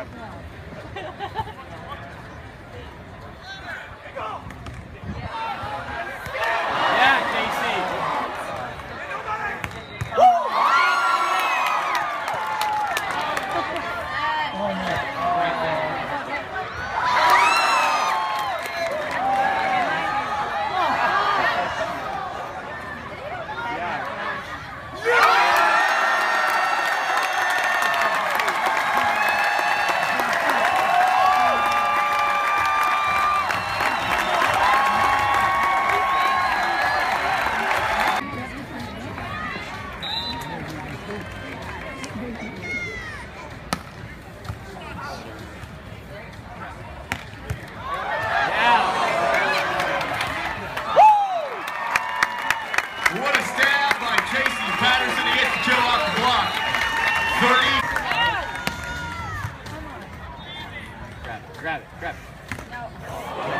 Yeah. Grab it, grab it. No.